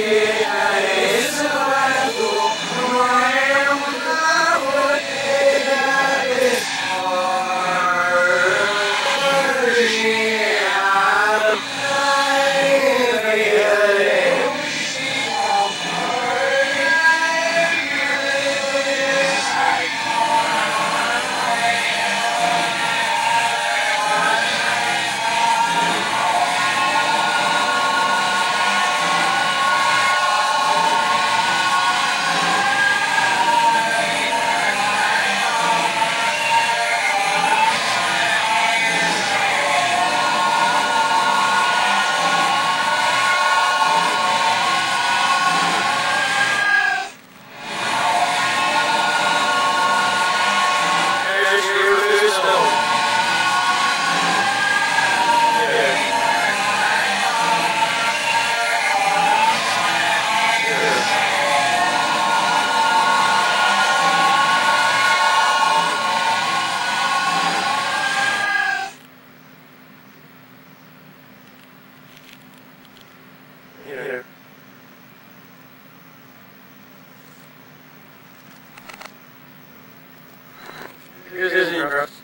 Yeah. Camera.